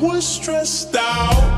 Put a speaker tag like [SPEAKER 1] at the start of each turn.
[SPEAKER 1] We're stressed out.